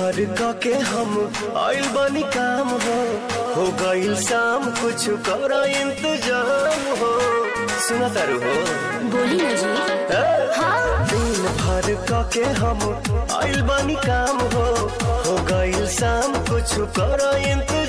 भर क के हम आइल बनी काम हो हो गइल शाम कुछ कर इंतज़ाम हो। सुना तारू हो। बोली ना जी। हाँ। दिन भर क के हम आइल बनी काम हो हो गइल शाम कुछ कर इंतज़ाम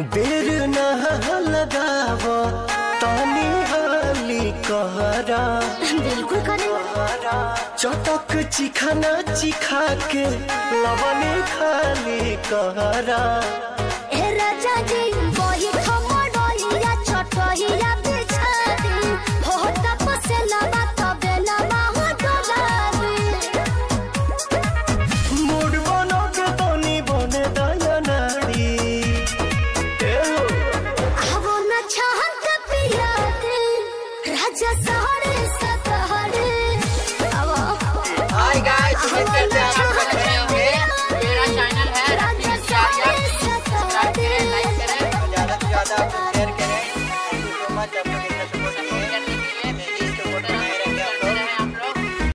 देर न लगाव तानी हाली कहरा बिल्कुल करें चटक चिखाना चिखा के लवनी खाली कहरा। ए राजा जी